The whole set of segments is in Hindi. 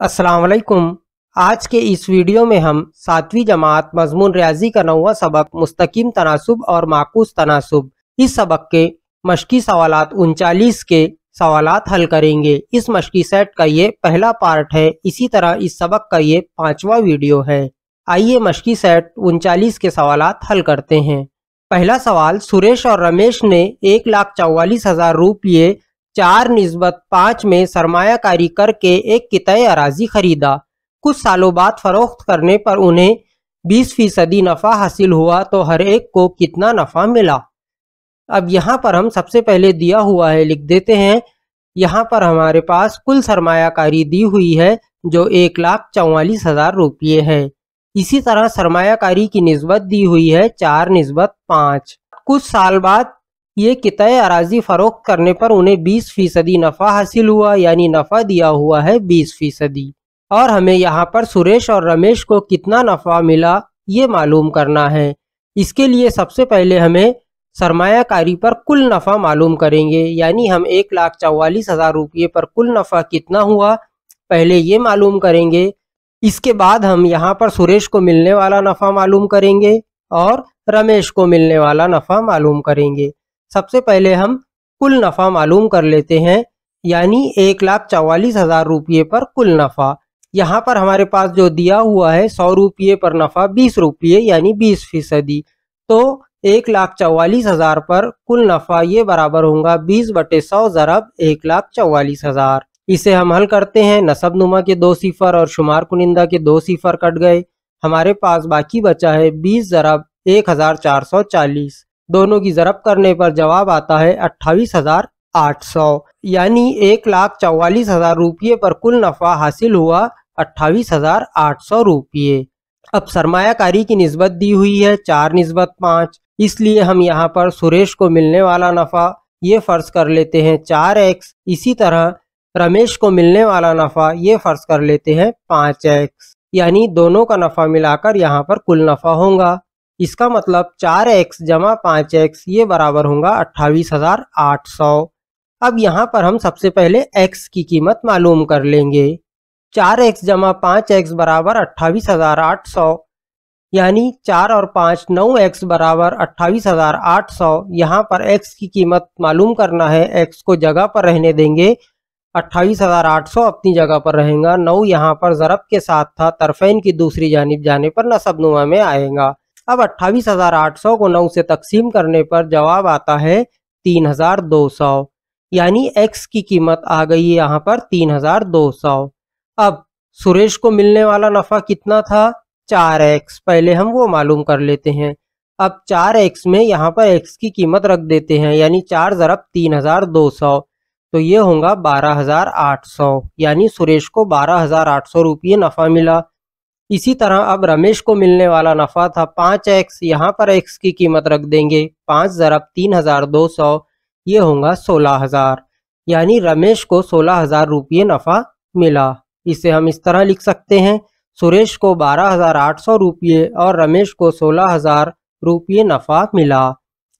अस्सलाम वालेकुम आज के इस वीडियो में हम सातवीं जमात मजमून रियाजी का नौवा सबक, मुस्तकीम तनासब और माकूस तनासब, इस सबक के मशकी सवाल उनचालीस के सवाल हल करेंगे। इस मशकी सेट का ये पहला पार्ट है, इसी तरह इस सबक का ये पांचवा वीडियो है। आइए मशकी सेट उनचालीस के सवाल हल करते हैं। पहला सवाल, सुरेश और रमेश ने एक लाख चौवालीस हज़ार रुपये चार निस्बत पाँच में सरमाकारी करके एक कितय अराजी खरीदा। कुछ सालों बाद फरोख्त करने पर उन्हें बीस फ़ीसदी नफ़ा हासिल हुआ तो हर एक को कितना नफ़ा मिला? अब यहाँ पर हम सबसे पहले दिया हुआ है, लिख देते हैं। यहाँ पर हमारे पास कुल सरमाकारी दी हुई है, जो एक लाख चौवालीस हज़ार रुपये है। इसी तरह सरमायाकारी की नस्बत दी हुई है, चार नस्बत पाँच। कुछ साल बाद ये कितय अराजी फरोख्त करने पर उन्हें बीस फ़ीसदी नफ़ा हासिल हुआ, यानी नफ़ा दिया हुआ है बीस फ़ीसदी। और हमें यहाँ पर सुरेश और रमेश को कितना नफ़ा मिला, ये मालूम करना है। इसके लिए सबसे पहले हमें सरमायाकारी पर कुल नफ़ा मालूम करेंगे, यानी हम एक लाख चौवालीस हज़ार रुपये पर कुल नफ़ा कितना हुआ, पहले ये मालूम करेंगे। इसके बाद हम यहाँ पर सुरेश को मिलने वाला नफ़ा मालूम करेंगे और रमेश को मिलने वाला नफ़ा मालूम करेंगे। सबसे पहले हम कुल नफ़ा मालूम कर लेते हैं, यानी एक लाख चौवालीस हज़ार रुपये पर कुल नफ़ा। यहाँ पर हमारे पास जो दिया हुआ है, सौ रुपये पर नफ़ा, बीस रुपये, यानी बीस फ़ीसदी। तो एक लाख चौवालीस हज़ार पर कुल नफ़ा ये बराबर होगा बीस बटे सौ ज़रब एक लाख चौवालीस हज़ार। इसे हम हल करते हैं। नसब नुमा के दो सिफर और शुमार कुनिंदा के दो सिफर कट गए। हमारे पास बाकी बचा है बीस ज़रब एक हज़ार चार सौ चालीस। दोनों की ज़रब करने पर जवाब आता है अट्ठाईस हज़ार आठ सौ। यानी एक लाख चौवालीस हज़ार रुपये पर कुल नफ़ा हासिल हुआ अट्ठाईस हज़ार आठ सौ रुपये। अब सरमायाकारी की नस्बत दी हुई है चार नस्बत पाँच। इसलिए हम यहाँ पर सुरेश को मिलने वाला नफ़ा, ये फ़र्ज़ कर लेते हैं चार एक्स। इसी तरह रमेश को मिलने वाला नफ़ा, ये फ़र्ज़ कर लेते हैं पाँच एक्स। यानी दोनों का नफ़ा मिलाकर यहाँ पर कुल नफ़ा होगा। इसका मतलब चार एक्स जमा पाँच एक्स ये बराबर होगा अट्ठाईस हज़ार आठ सौ। अब यहाँ पर हम सबसे पहले एक्स की कीमत मालूम कर लेंगे। चार एक्स जमा पाँच एक्स बराबर अट्ठाईस हज़ार आठ सौ, यानी चार और पाँच नौ एक्स बराबर अट्ठाईस हज़ार आठ सौ। यहाँ पर एक्स की कीमत मालूम करना है एक्स को जगह पर रहने देंगे। अट्ठाईस हज़ार आठ सौ अपनी जगह पर रहेगा, नौ यहाँ पर ज़रब के साथ था, तरफेन की दूसरी जानब जाने पर नसबनुमा में आएगा। अब अट्ठाईस हज़ार आठ सौ को नौ से तकसीम करने पर जवाब आता है तीन हज़ार दो सौ। यानी एक्स की कीमत आ गई यहाँ पर तीन हज़ार दो सौ। अब सुरेश को मिलने वाला नफ़ा कितना था? चार एक्स। पहले हम वो मालूम कर लेते हैं। अब चार एक्स में यहाँ पर एक्स की कीमत रख देते हैं, यानी चार ज़रब तीन हज़ार दो सौ। तो ये होगा बारह हज़ार आठ सौ। यानी सुरेश को बारह हज़ार आठ सौ रुपये नफ़ा मिला। इसी तरह अब रमेश को मिलने वाला नफ़ा था पाँच एक्स यहाँ पर एक्स की कीमत रख देंगे पाँच ज़रब तीन हज़ार दो सौ। ये होगा सोलह हज़ार। यानी रमेश को सोलह हज़ार रुपये नफ़ा मिला। इसे हम इस तरह लिख सकते हैं, सुरेश को बारह हज़ार आठ सौ रुपये और रमेश को सोलह हज़ार रुपये नफ़ा मिला।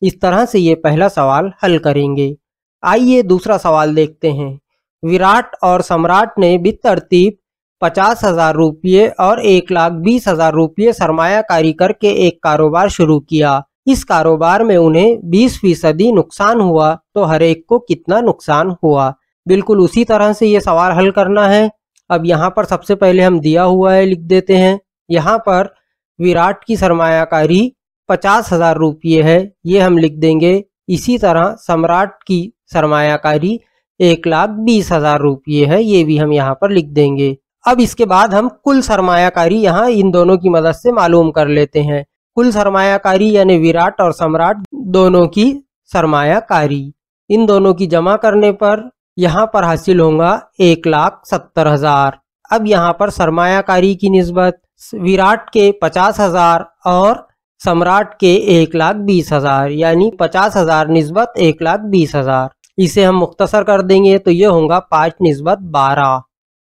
इस तरह से ये पहला सवाल हल करेंगे। आइए दूसरा सवाल देखते हैं। विराट और सम्राट ने बितरतीब पचास हज़ार रुपये और एक लाख बीस हज़ार रुपये सरमायाकारी करके एक कारोबार शुरू किया। इस कारोबार में उन्हें बीस फ़ीसदी नुकसान हुआ तो हर एक को कितना नुकसान हुआ? बिल्कुल उसी तरह से ये सवाल हल करना है। अब यहाँ पर सबसे पहले हम दिया हुआ है लिख देते हैं। यहाँ पर विराट की सरमायाकारी पचास हज़ार रुपये है, ये हम लिख देंगे। इसी तरह सम्राट की सरमायाकारी एक लाख बीस हज़ार रुपये है, ये भी हम यहाँ पर लिख देंगे। अब इसके बाद हम कुल सरमायाकारी यहाँ इन दोनों की मदद से मालूम कर लेते हैं। कुल सरमायाकारी यानी विराट और सम्राट दोनों की सरमायाकारी। इन दोनों की जमा करने पर यहाँ पर हासिल होगा एक लाख सत्तर हज़ार। अब यहाँ पर सरमायाकारी की नस्बत विराट के पचास हज़ार और सम्राट के एक लाख बीस हज़ार, यानी पचास हज़ार नस्बत एक लाख बीस हज़ार। इसे हम मुख्तसर कर देंगे तो ये होगा पाँच नस्बत बारह।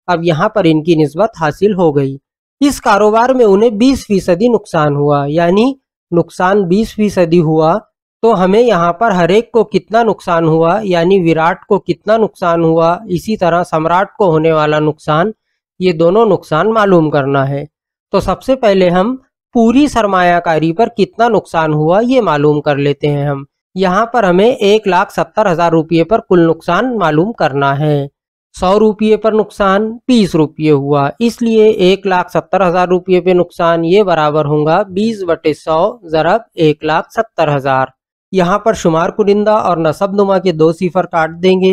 अब यहाँ पर इनकी नस्बत हासिल हो गई। इस कारोबार में उन्हें बीस फ़ीसदी नुकसान हुआ, यानी नुकसान बीस फ़ीसदी हुआ तो हमें यहाँ पर हर एक को कितना नुकसान हुआ, यानी विराट को कितना नुकसान हुआ, इसी तरह सम्राट को होने वाला नुकसान, ये दोनों नुकसान मालूम करना है। तो सबसे पहले हम पूरी सरमायाकारी पर कितना नुकसान हुआ, ये मालूम कर लेते हैं हम। यहाँ पर हमें एक लाख सत्तर हज़ार रुपये पर कुल नुकसान मालूम करना है। सौ रुपये पर नुकसान, बीस रुपये हुआ। इसलिए एक लाख सत्तर हज़ार रुपये पे नुकसान, ये बराबर होगा बीस बटे सौ जरब एक लाख सत्तर हज़ार। यहाँ पर शुमार कुरिंदा और नसब नुमा के दो सिफर काट देंगे।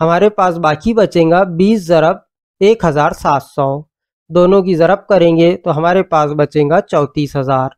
हमारे पास बाकी बचेगा बीस ज़रब एक हज़ार सात सौ। दोनों की ज़रब करेंगे तो हमारे पास बचेगा चौंतीस हज़ार।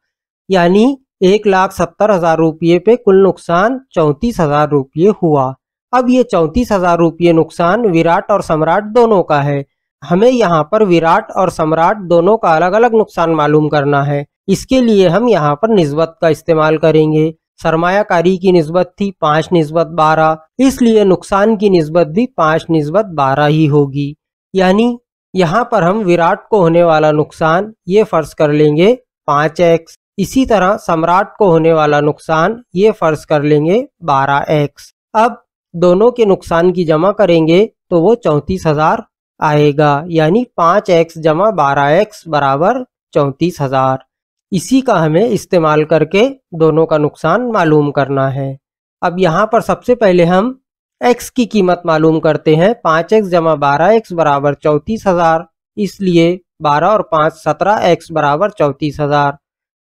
यानी एक लाख सत्तर हज़ार रुपये पे कुल नुकसान चौंतीस हज़ार रुपये हुआ। अब ये चौंतीस हज़ार रुपये नुकसान विराट और सम्राट दोनों का है। हमें यहाँ पर विराट और सम्राट दोनों का अलग अलग नुकसान मालूम करना है। इसके लिए हम यहाँ पर निस्बत का इस्तेमाल करेंगे। सरमायाकारी की नस्बत थी पाँच, नस्बत बारह। इसलिए नुकसान की नस्बत भी पाँच, नस्बत बारह ही होगी। यानी यहाँ पर हम विराट को होने वाला नुकसान ये फ़र्ज़ कर लेंगे पाँच एक्स। इसी तरह सम्राट को होने वाला नुकसान ये फ़र्ज़ कर लेंगे बारह एक्स। अब दोनों के नुकसान की जमा करेंगे तो वो चौंतीस हज़ार आएगा, यानी पाँच एक्स जमा बारह एक्स बराबर चौंतीस हज़ार। इसी का हमें इस्तेमाल करके दोनों का नुकसान मालूम करना है। अब यहाँ पर सबसे पहले हम x की कीमत मालूम करते हैं। पाँच एक्स जमा बारह एक्स बराबर चौंतीस हज़ार, इसलिए बारह और पाँच सत्रह एक्स बराबर चौंतीस हज़ार।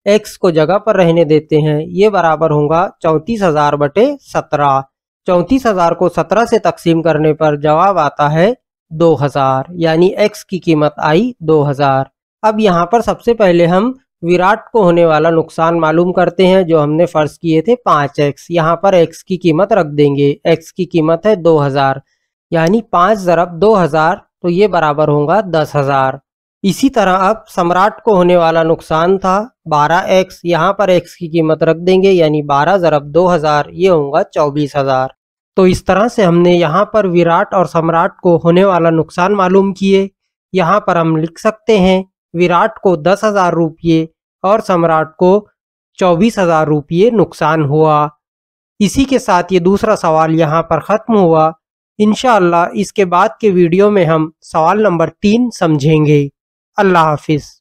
एक्स को जगह पर रहने देते हैं। ये बराबर होगा चौंतीस हज़ार बटे सत्रह। चौंतीस हज़ार को सत्रह से तकसीम करने पर जवाब आता है दो हज़ार, यानी एक्स की कीमत आई दो हज़ार। अब यहाँ पर सबसे पहले हम विराट को होने वाला नुकसान मालूम करते हैं, जो हमने फ़र्ज़ किए थे पाँच एक्स यहाँ पर एक्स की कीमत रख देंगे। एक्स की कीमत है दो हज़ार, यानी पाँच ज़रब दो हज़ार तो ये बराबर होगा दस हज़ार। इसी तरह अब सम्राट को होने वाला नुकसान था। बारह एक्स यहाँ पर एक्स की कीमत रख देंगे, यानी बारह ज़रब दो हज़ार, ये होगा चौबीस हज़ार। तो इस तरह से हमने यहाँ पर विराट और सम्राट को होने वाला नुकसान मालूम किए। यहाँ पर हम लिख सकते हैं, विराट को दस हज़ार रुपये और सम्राट को चौबीस हज़ार रुपये नुकसान हुआ। इसी के साथ ये दूसरा सवाल यहाँ पर ख़त्म हुआ। इनशाला इसके बाद के वीडियो में हम सवाल नंबर तीन समझेंगे। अल्लाह हाफिज़।